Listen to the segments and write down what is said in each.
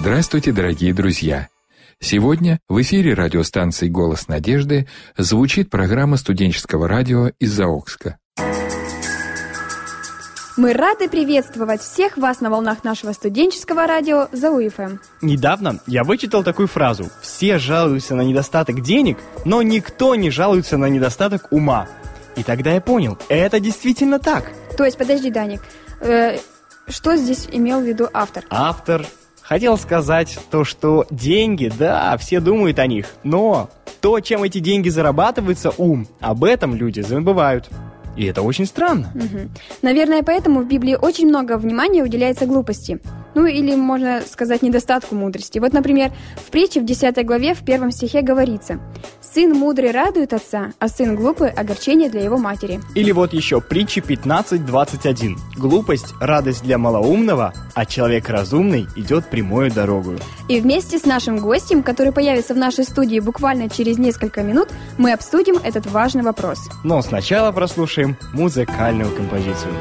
Здравствуйте, дорогие друзья! Сегодня в эфире радиостанции «Голос надежды» звучит программа студенческого радио из Заокска. Мы рады приветствовать всех вас на волнах нашего студенческого радио ЗАУФМ. Недавно я вычитал такую фразу «Все жалуются на недостаток денег, но никто не жалуется на недостаток ума». И тогда я понял, это действительно так. То есть, подожди, Даник, э, что здесь имел в виду автор? Автор хотел сказать то, что деньги, да, все думают о них, но то, чем эти деньги зарабатываются, ум, об этом люди забывают. И это очень странно. Угу. Наверное, поэтому в Библии очень много внимания уделяется глупости. Ну или, можно сказать, недостатку мудрости. Вот, например, в притче в 10 главе в первом стихе говорится «Сын мудрый радует отца, а сын глупый – огорчение для его матери». Или вот еще притча 15.21. «Глупость – радость для малоумного, а человек разумный идет прямую дорогу». И вместе с нашим гостем, который появится в нашей студии буквально через несколько минут, мы обсудим этот важный вопрос. Но сначала прослушаем музыкальную композицию.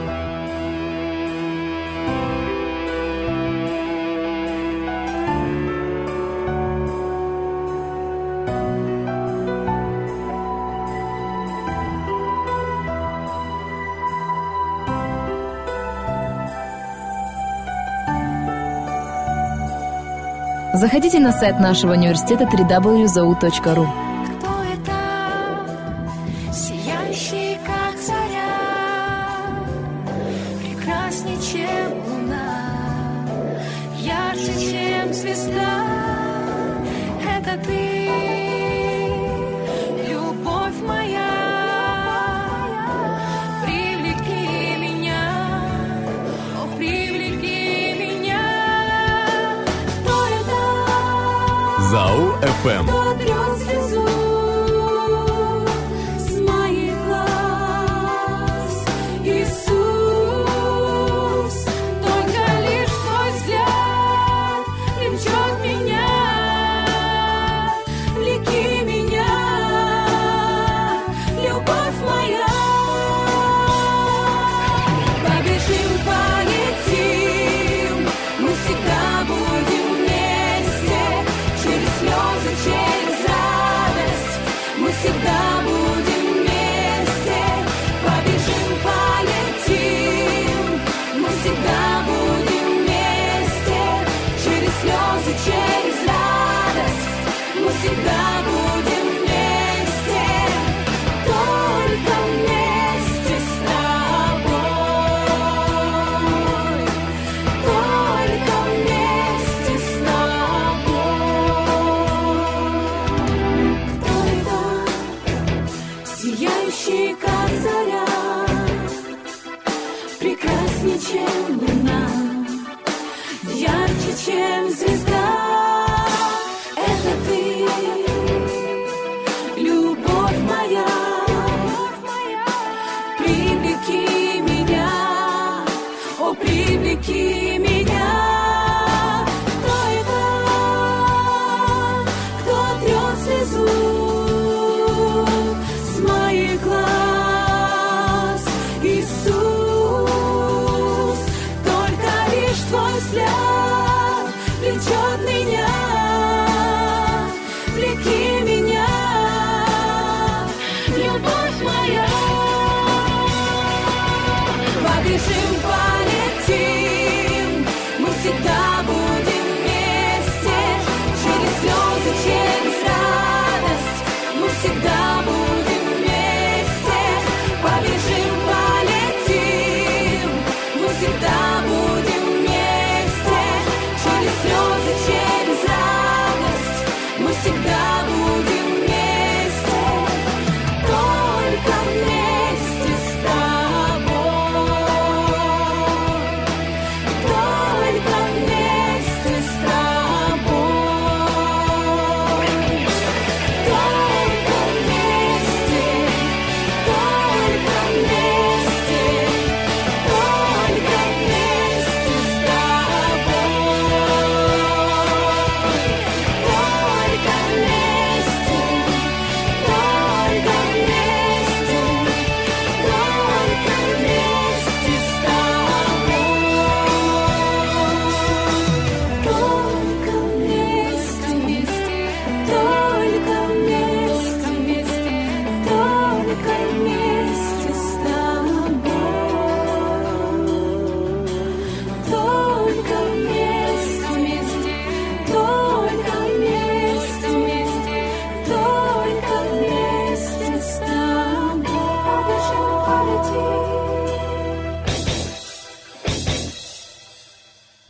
Заходите на сайт нашего университета www.zau.ru. Кто это, сияющий как заря, прекрасней, чем луна, ярче, чем звезда? Это ты, ЗАУ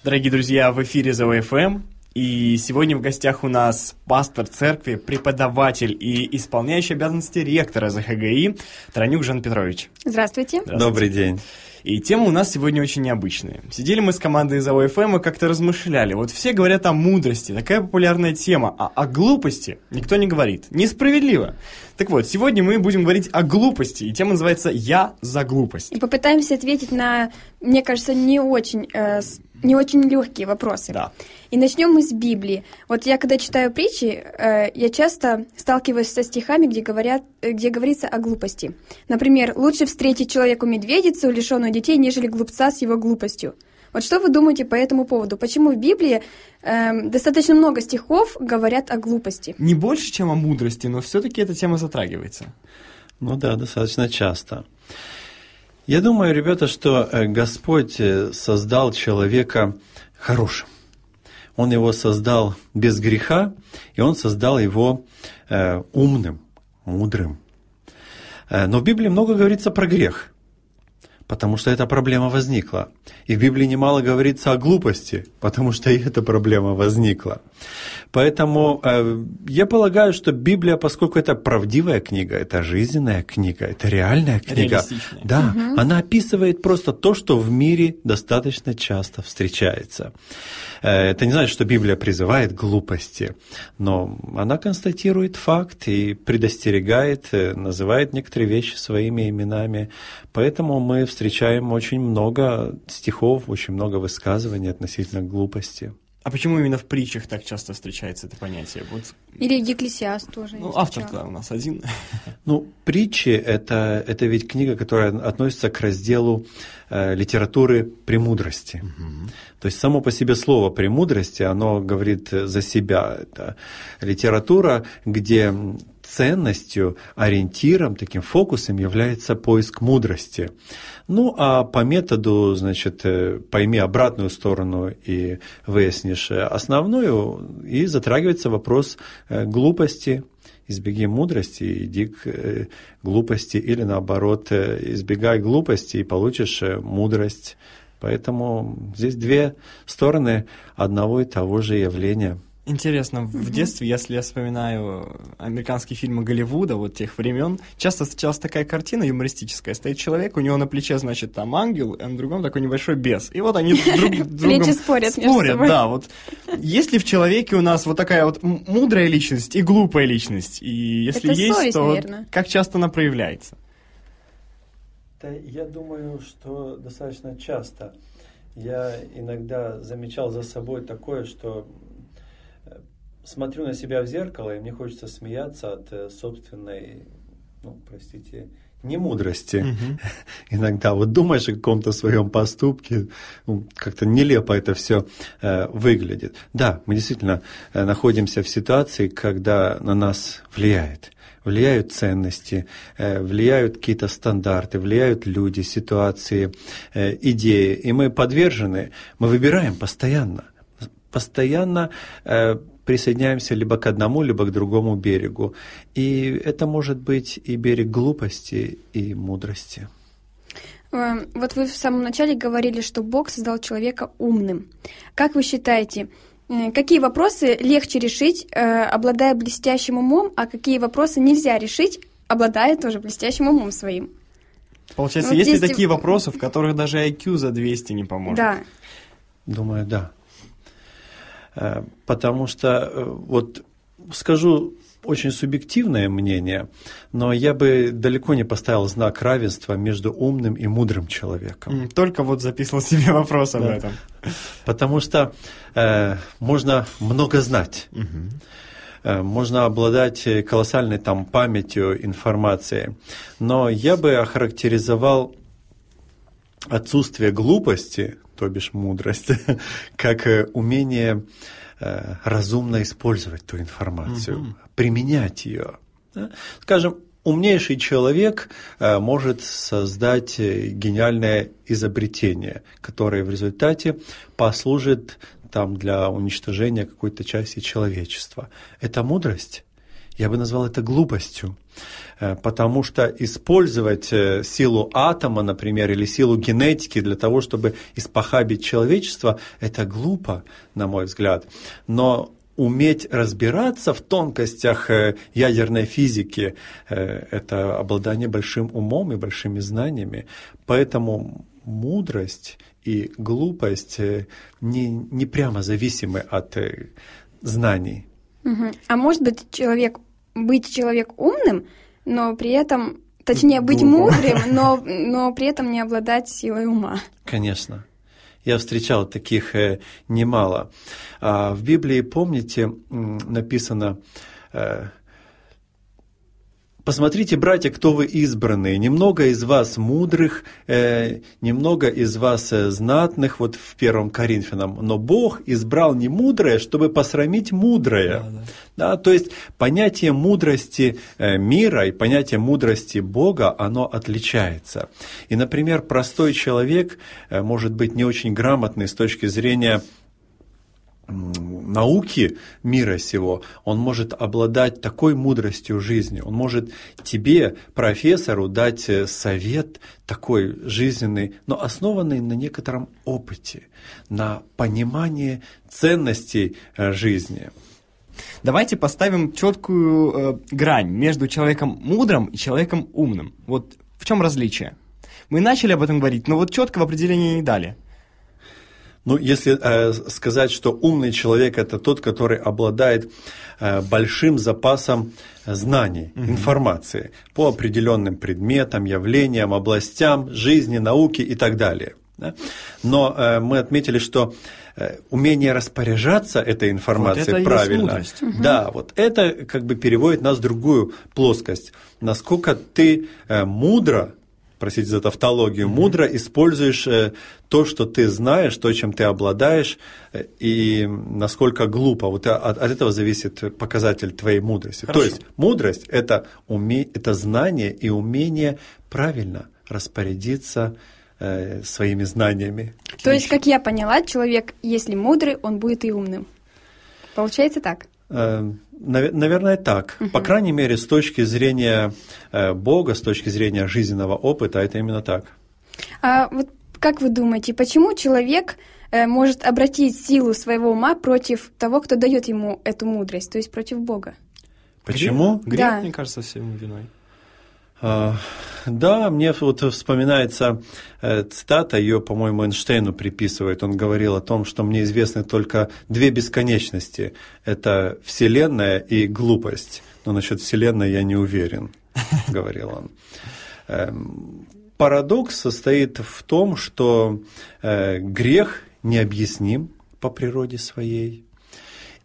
Дорогие друзья, в эфире ЗОФМ. И сегодня в гостях у нас пастор церкви, преподаватель и исполняющий обязанности ректора ЗХГИ Таранюк Жан Петрович. Здравствуйте. Добрый день. И тема у нас сегодня очень необычная. Сидели мы с командой из АОФМ и как-то размышляли. Вот все говорят о мудрости, такая популярная тема, а о глупости никто не говорит. Несправедливо. Так вот, сегодня мы будем говорить о глупости, и тема называется «Я за глупость». И попытаемся ответить на, мне кажется, не очень, э, не очень легкие вопросы. Да. И начнем мы с Библии. Вот я когда читаю притчи, э, я часто сталкиваюсь со стихами, где, говорят, э, где говорится о глупости. Например, «Лучше встретить человеку медведицу, лишенную детей, нежели глупца с его глупостью». Вот что вы думаете по этому поводу? Почему в Библии эм, достаточно много стихов говорят о глупости? Не больше, чем о мудрости, но все-таки эта тема затрагивается. Ну да, достаточно часто. Я думаю, ребята, что э, Господь э, создал человека хорошим. Он его создал без греха, и он создал его э, умным, мудрым. Э, но в Библии много говорится про грех, потому что эта проблема возникла. И в Библии немало говорится о глупости, потому что и эта проблема возникла. Поэтому э, я полагаю, что Библия, поскольку это правдивая книга, это жизненная книга, это реальная книга, да, она описывает просто то, что в мире достаточно часто встречается. Э, Это не значит, что Библия призывает к глупости, но она констатирует факт и предостерегает, э, называет некоторые вещи своими именами. Поэтому мы встречаем очень много стихов, очень много высказываний относительно глупости. А почему именно в притчах так часто встречается это понятие? Вот, Или Екклесиаст тоже. ну, автор встречала. у нас один. Ну, притчи это, это ведь книга, которая относится к разделу э, литературы премудрости. То есть само по себе слово премудрости, оно говорит за себя. Это литература, где ценностью, ориентиром, таким фокусом является поиск мудрости. Ну, а по методу, значит, э, пойми обратную сторону и выяснишь э, основную, и затрагивается вопрос э, глупости, избеги мудрости, иди к глупости, или наоборот, избегай глупости и получишь мудрость. Поэтому здесь две стороны одного и того же явления. Интересно, в детстве, если я вспоминаю американские фильмы Голливуда, вот тех времен, часто встречалась такая картина юмористическая. Стоит человек, у него на плече, значит, там ангел, а на другом такой небольшой бес. И вот они друг с другом Плечи спорят Спорят, да. Вот есть ли в человеке у нас вот такая вот мудрая личность и глупая личность? И если Это есть, совесть, то вот как часто она проявляется? Да, я думаю, что достаточно часто. Я иногда замечал за собой такое, что смотрю на себя в зеркало, и мне хочется смеяться от э, собственной, ну, простите, немудрости. Иногда вот думаешь о каком-то своем поступке, ну, как-то нелепо это все выглядит. Да, мы действительно э, находимся в ситуации, когда на нас влияет влияют ценности, э, влияют какие-то стандарты, влияют люди, ситуации, э, идеи. И мы подвержены, мы выбираем постоянно, постоянно э, присоединяемся либо к одному, либо к другому берегу. И это может быть и берег глупости, и мудрости. Э, Вот вы в самом начале говорили, что Бог создал человека умным. Как вы считаете, э, какие вопросы легче решить, э, обладая блестящим умом, а какие вопросы нельзя решить, обладая тоже блестящим умом своим? Получается, Вот есть ли такие вопросы, в которых даже IQ за 200 не поможет? Да. Думаю, да. Э, Потому что, э, вот скажу очень субъективное мнение, но я бы далеко не поставил знак равенства между умным и мудрым человеком. Только вот записывал себе вопрос об Да. этом. Потому что э, можно много знать. Э, Можно обладать колоссальной там памятью информации. Но я бы охарактеризовал отсутствие глупости, то бишь мудрость, как э, умение э, разумно использовать ту информацию, применять ее. Скажем, умнейший человек э, может создать гениальное изобретение, которое в результате послужит там для уничтожения какой-то части человечества. Это мудрость. Я бы назвал это глупостью. Э, Потому что использовать э, силу атома, например, или силу генетики для того, чтобы испохабить человечество, это глупо, на мой взгляд. Но уметь разбираться в тонкостях э, ядерной физики это обладание большим умом и большими знаниями. Поэтому мудрость и глупость не, не прямо зависимы от знаний. А может быть человек быть человек умным, но при этом, точнее, быть мудрым, но, но при этом не обладать силой ума. Конечно. Я встречал таких э, немало. А в Библии, помните, написано, э, Посмотрите, братья, кто вы избранные. Немного из вас мудрых, э, немного из вас э, знатных, вот в первом Коринфянам. Но Бог избрал не мудрое, чтобы посрамить мудрое. Да, то есть понятие мудрости э, мира и понятие мудрости Бога, оно отличается. И, например, простой человек э, может быть не очень грамотный с точки зрения науки мира сего, он может обладать такой мудростью жизни, он может тебе, профессору, дать э, совет такой жизненный, но основанный на некотором опыте, на понимании ценностей э, жизни. Давайте поставим четкую э, грань между человеком мудрым и человеком умным. Вот в чем различие? Мы начали об этом говорить, но вот четкого определения не дали. Ну, если э, сказать, что умный человек это тот, который обладает э, большим запасом знаний, информации по определенным предметам, явлениям, областям жизни, науки и так далее. да. Но э, мы отметили, что э, умение распоряжаться этой информацией Вот это и есть правильно, мудрость. да, вот это как бы переводит нас в другую плоскость. Насколько ты э, мудро простите за тавтологию, мудро используешь э, то, что ты знаешь, то, чем ты обладаешь, э, и насколько глупо. Вот от, от этого зависит показатель твоей мудрости. Хорошо. То есть мудрость это, уме, это знание и умение правильно распорядиться э, своими знаниями. То есть, как я поняла, человек, если мудрый, он будет и умным. Получается так? Э, наве- Наверное, так. По крайней мере, с точки зрения э, Бога, с точки зрения жизненного опыта, это именно так. А вот как вы думаете, почему человек э, может обратить силу своего ума против того, кто дает ему эту мудрость, то есть против Бога? Почему? Грех, Да. мне кажется, всему виной. А, Да, мне вот вспоминается э, цитата, ее, по-моему, Эйнштейну приписывают. Он говорил о том, что мне известны только две бесконечности. Это Вселенная и глупость. Но насчет Вселенной я не уверен, говорил он. Эм, Парадокс состоит в том, что э, грех необъясним по природе своей,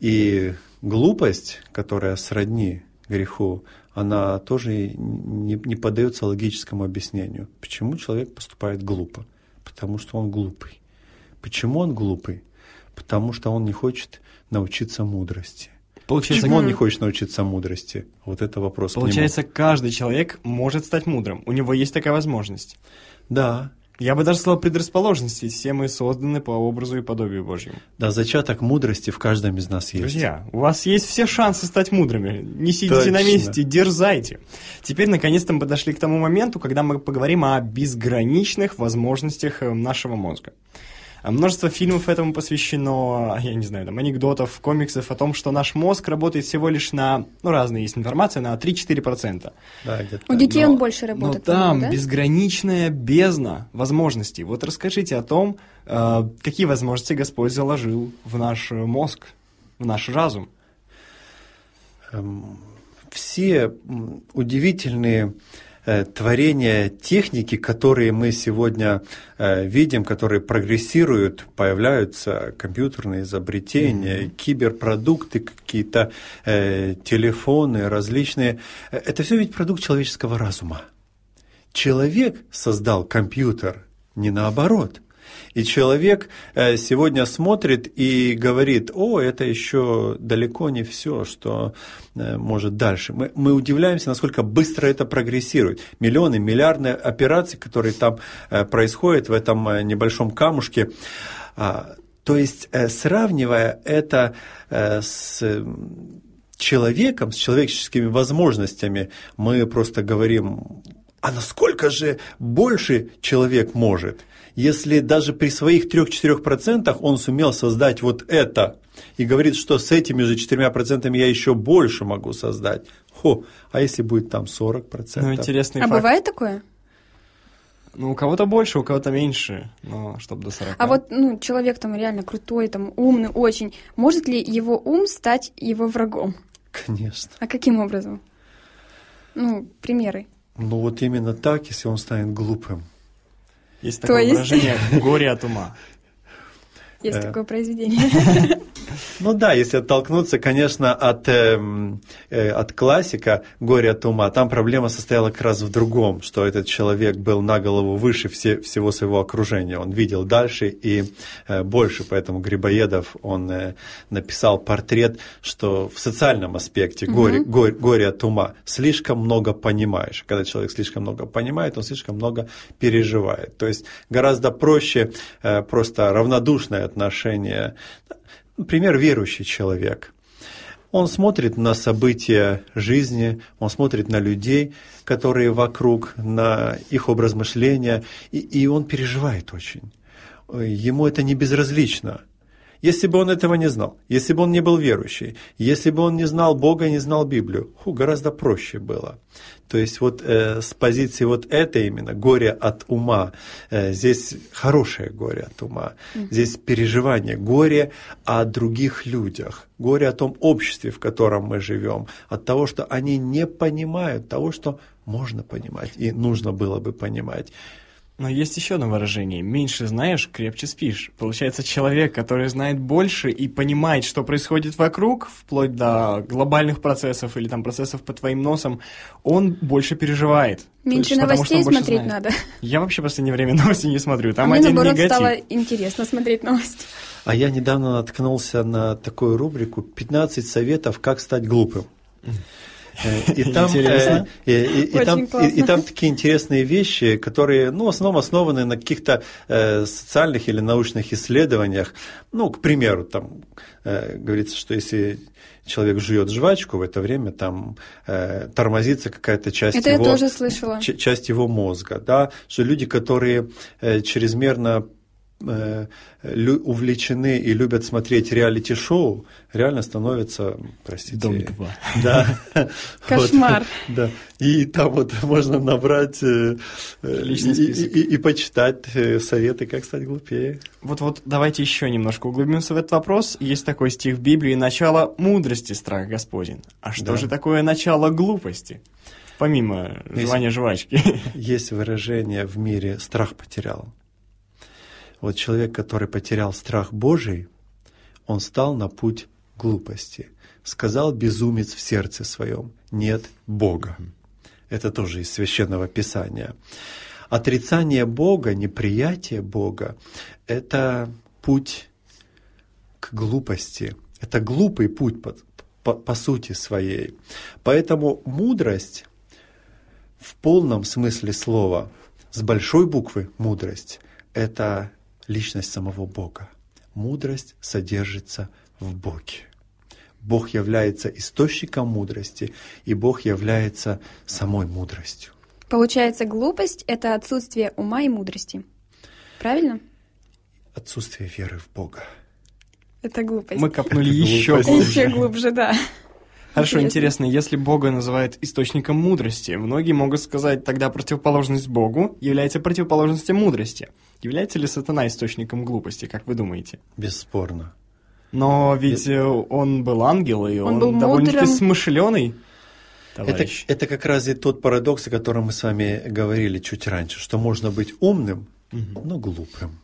и глупость, которая сродни греху, она тоже не, не поддается логическому объяснению. Почему человек поступает глупо? Потому что он глупый. Почему он глупый? Потому что он не хочет научиться мудрости. Получается, Почему он не хочет научиться мудрости? Вот это вопрос. получается, каждый человек может стать мудрым. У него есть такая возможность. Да, Я бы даже сказал предрасположенность, ведь все мы созданы по образу и подобию Божьему. да, зачаток мудрости в каждом из нас есть. Друзья, у вас есть все шансы стать мудрыми. Не сидите на Точно. месте, дерзайте. Теперь, наконец-то, мы подошли к тому моменту, когда мы поговорим о безграничных возможностях э, нашего мозга. А Множество фильмов этому посвящено, я не знаю, там, анекдотов, комиксов о том, что наш мозг работает всего лишь на, ну, разная есть информация, на 3-4%. Да, где-то У детей Но- он больше Но работает. там по-моему, да? безграничная бездна возможностей. Вот расскажите о том, э, какие возможности Господь заложил в наш мозг, в наш разум. Эм, все удивительные творения техники, которые мы сегодня э, видим, которые прогрессируют, появляются компьютерные изобретения, киберпродукты какие-то, э, телефоны различные. Э, Это все ведь продукт человеческого разума. Человек создал компьютер, не наоборот. И человек э, сегодня смотрит и говорит, о, это еще далеко не все, что э, может дальше. Мы, мы удивляемся, насколько быстро это прогрессирует. Миллионы, миллиардные операции, которые там э, происходят в этом небольшом камушке. А, то есть, сравнивая это с человеком, с человеческими возможностями, мы просто говорим, а насколько же больше человек может? Если даже при своих 3-4% он сумел создать вот это, и говорит, что с этими же 4% я еще больше могу создать. Хо, а если будет там 40%? Ну, интересный А факт. бывает такое? Ну, у кого-то больше, у кого-то меньше, но чтобы до 40. А вот, ну, человек там реально крутой, там, умный очень. Может ли его ум стать его врагом? Конечно. А каким образом? Ну, примеры. Ну вот именно так, если он станет глупым. Есть такое выражение «горе от ума». Есть Э. такое произведение. Ну да, если оттолкнуться, конечно, от, эм, э, от классика «Горе от ума», там проблема состояла как раз в другом, что этот человек был на голову выше все, всего своего окружения. Он видел дальше и э, больше, поэтому Грибоедов, он э, написал портрет, что в социальном аспекте горе, горе, горе от ума слишком много понимаешь. Когда человек слишком много понимает, он слишком много переживает. То есть гораздо проще э, просто равнодушное отношение. Например, верующий человек. Он смотрит на события жизни, он смотрит на людей, которые вокруг, на их образ мышления, и, и он переживает очень. Ему это не безразлично. Если бы он этого не знал, если бы он не был верующий, если бы он не знал Бога и не знал Библию, ху, гораздо проще было. То есть вот э, с позиции вот это именно горе от ума, э, здесь хорошее горе от ума, здесь переживание, горе о других людях, горе о том обществе, в котором мы живем, от того, что они не понимают того, что можно понимать и нужно было бы понимать. Но есть еще одно выражение. Меньше знаешь, крепче спишь. Получается, человек, который знает больше и понимает, что происходит вокруг, вплоть до глобальных процессов или там процессов по твоим носам, он больше переживает. Меньше Потому что новостей больше смотреть знает. надо. Я вообще в последнее время новости не смотрю. Там а мне, один наоборот, негатив. стало интересно смотреть новости. А я недавно наткнулся на такую рубрику «15 советов, как стать глупым». Э, И там, Интересно. э, и- и- и Очень там- и- и там такие интересные вещи, которые, ну, в основном основаны на каких-то э, социальных или научных исследованиях. Ну, к примеру, там э, говорится, что если человек жует жвачку, в это время там э, тормозится какая-то часть Это его часть его мозга, да, что люди, которые э, чрезмерно увлечены и любят смотреть реалити-шоу, реально становятся, простите, Дом 2. да, Кошмар. Вот, да, и там вот можно набрать э, э, и, почитать э, советы, как стать глупее. Вот-вот давайте еще немножко углубимся в этот вопрос. Есть такой стих в Библии «Начало мудрости страх Господень». А что Да. же такое начало глупости? Помимо Есть- жевания жвачки. Есть выражение в мире «страх потерял». Вот человек, который потерял страх Божий, он стал на путь глупости. Сказал безумец в сердце своем, нет Бога. Это тоже из священного писания. Отрицание Бога, неприятие Бога – это путь к глупости. Это глупый путь по, по- по сути своей. Поэтому мудрость в полном смысле слова, с большой буквы мудрость, это личность самого Бога. Мудрость содержится в Боге. Бог является источником мудрости, и Бог является самой мудростью. Получается, глупость — это отсутствие ума и мудрости. Правильно? Отсутствие веры в Бога. Это глупость. Мы копнули Это еще глупость. глубже. Еще глубже, да. Хорошо, Интересно. если Бога называют источником мудрости, многие могут сказать, тогда противоположность Богу является противоположностью мудрости. Является ли сатана источником глупости, как вы думаете? Бесспорно. Но ведь э, он был ангел, и Он он, был довольно-таки смышленый Это, товарищ. это как раз и тот парадокс, о котором мы с вами говорили чуть раньше, что можно быть умным, но глупым.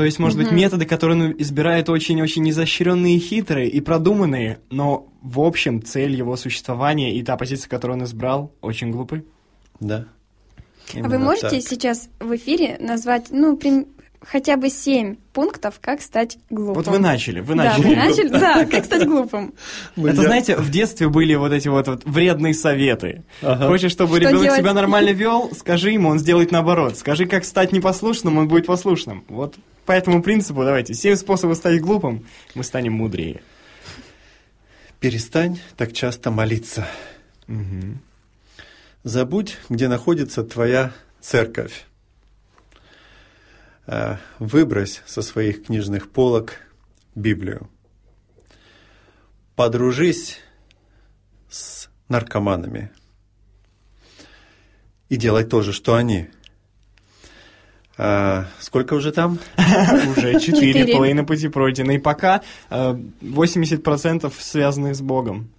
То есть, может быть, методы, которые он избирает, очень-очень изощренные, хитрые и продуманные, но в общем цель его существования и та позиция, которую он избрал, очень глупы. Да? А вы Именно можете так. сейчас в эфире назвать, ну, прим- хотя бы семь пунктов, как стать глупым? Вот вы начали, вы Да, начали. вы начали, да, как стать глупым. Это, знаете, в детстве были вот эти вот, вот вредные советы. Ага. Хочешь, чтобы Что ребенок делать? себя нормально вел, скажи ему, он сделает наоборот. Скажи, как стать непослушным, он будет послушным. Вот по этому принципу давайте. Семь способов стать глупым, мы станем мудрее. Перестань так часто молиться. Мгм. Забудь, где находится твоя церковь. Э, Выбрось со своих книжных полок Библию. Подружись с наркоманами. И делай то же, что они. А, сколько уже там? Уже четыре Четыре. половины пути пройдены. И пока э, 80% связанных с Богом.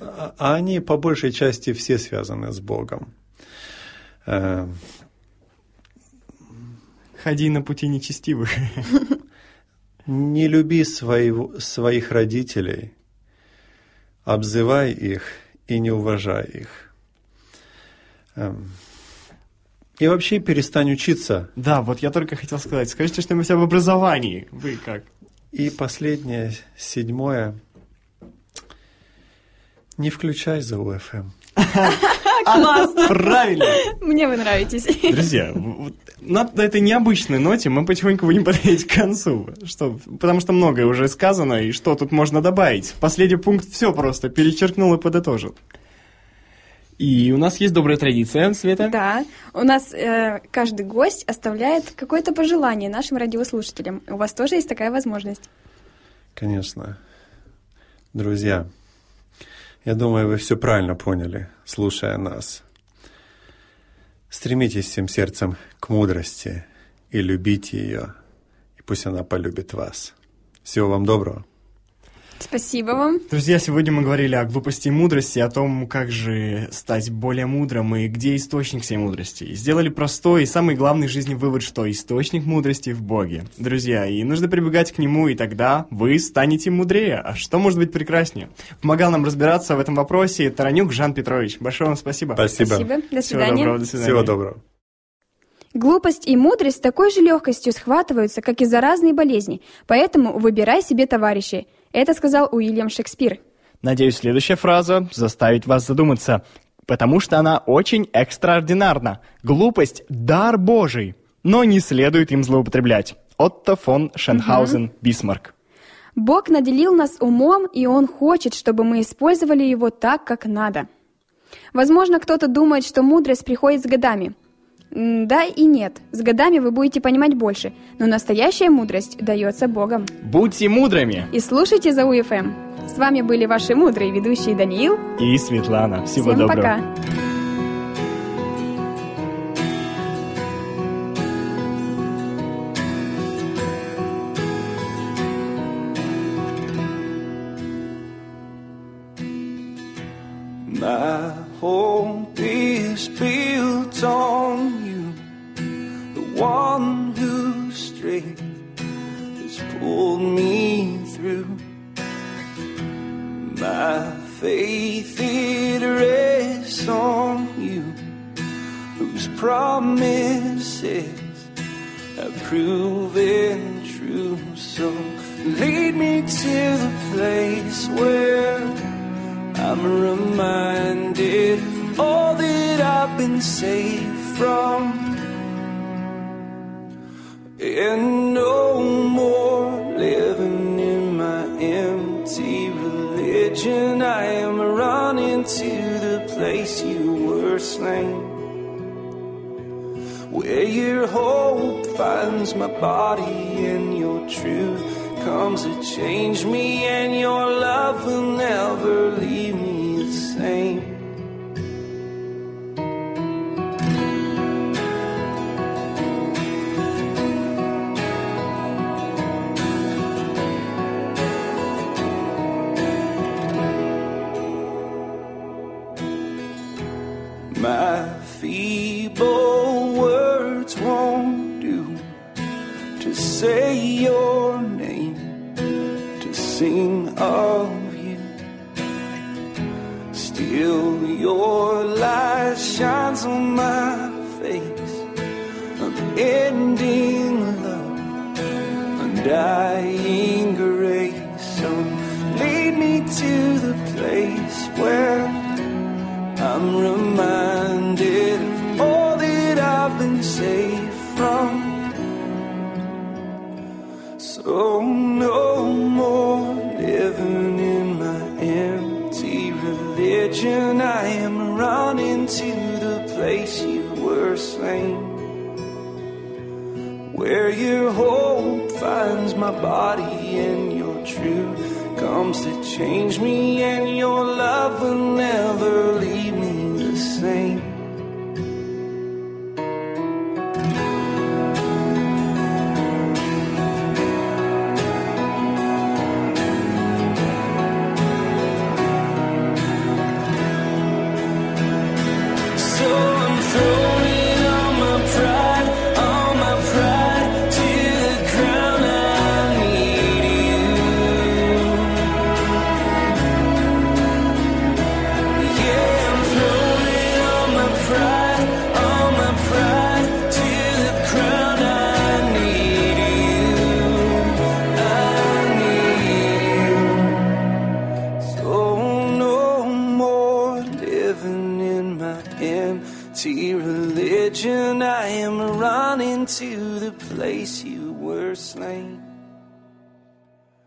А а они по большей части все связаны с Богом. Ходи на пути нечестивых. Не люби своего, своих родителей, обзывай их и не уважай их. Эм, И вообще перестань учиться. Да, вот я только хотел сказать. Скажите что-нибудь об образовании. Вы как? И последнее, седьмое. Не включай за УФМ. Правильно. Мне вы нравитесь. Друзья, вот на этой необычной ноте мы потихоньку будем подходить к концу. Что, потому что многое уже сказано, и что тут можно добавить? Последний пункт все просто перечеркнул и подытожил. И у нас есть добрая традиция, Света. Да, у нас э, каждый гость оставляет какое-то пожелание нашим радиослушателям. У вас тоже есть такая возможность. Конечно. Друзья, я думаю, вы все правильно поняли, слушая нас. Стремитесь всем сердцем к мудрости и любите ее, и пусть она полюбит вас. Всего вам доброго. Спасибо вам. Друзья, сегодня мы говорили о глупости и мудрости, о том, как же стать более мудрым и где источник всей мудрости. И сделали простой и самый главный в жизни вывод, что источник мудрости в Боге. Друзья, и нужно прибегать к нему, и тогда вы станете мудрее. А что может быть прекраснее? Помогал нам разбираться в этом вопросе Таранюк Жан Петрович. Большое вам спасибо. Спасибо. Спасибо. До Всего свидания. доброго, до свидания. Всего доброго. Глупость и мудрость с такой же легкостью схватываются, как и заразные болезни. Поэтому выбирай себе товарищей. Это сказал Уильям Шекспир. Надеюсь, следующая фраза заставит вас задуматься, потому что она очень экстраординарна. Глупость – дар Божий, но не следует им злоупотреблять. Отто фон Шенхаузен, Бисмарк. Бог наделил нас умом, и Он хочет, чтобы мы использовали его так, как надо. Возможно, кто-то думает, что мудрость приходит с годами. Да и нет. С годами вы будете понимать больше, но настоящая мудрость дается Богом. Будьте мудрыми! И слушайте за УФМ. С вами были ваши мудрые ведущие Даниил. И Светлана. Всего Всем доброго. пока. Pulled me through. My faith it rests on you, whose promises have proven true. So lead me to the place where I'm reminded of all that I've been saved from. And no religion. I am running to the place you were slain. Where your hope finds my body and your truth comes to change me, and your love will never leave me body and your truth comes to change me, and your love will never leave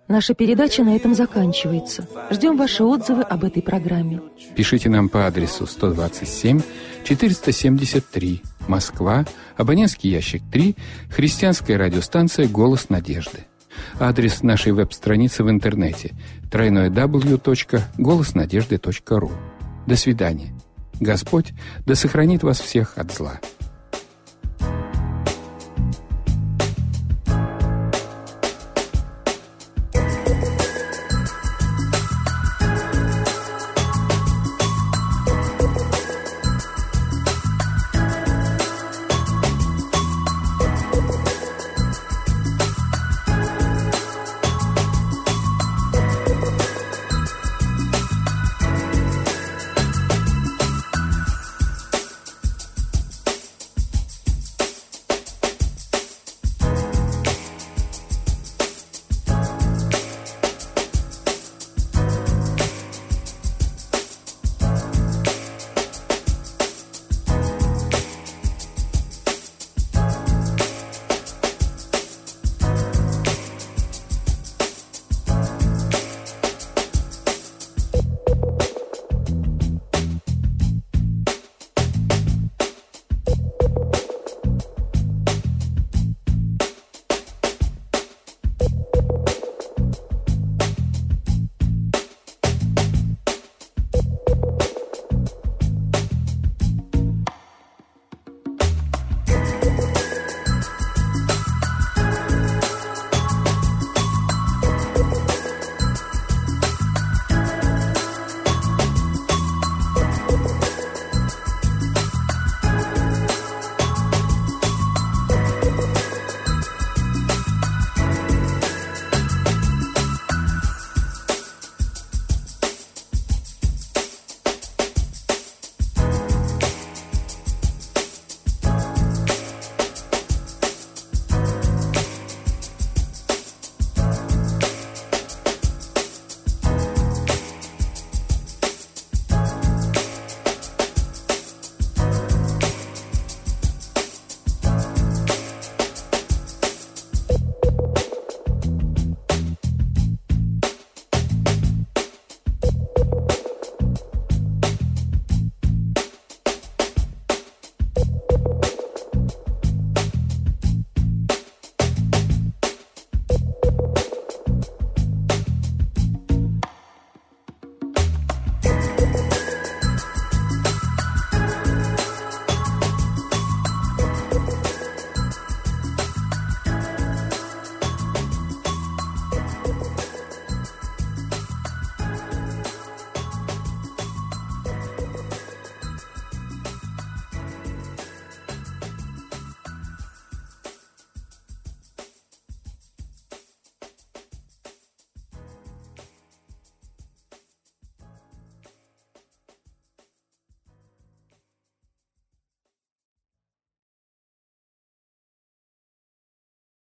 Наша передача на этом заканчивается. Ждем ваши отзывы об этой программе. Пишите нам по адресу 127 473 Москва, абонентский ящик 3, христианская радиостанция «Голос надежды». Адрес нашей веб-страницы в интернете www.голоснадежды.ру. До свидания. Господь да сохранит вас всех от зла.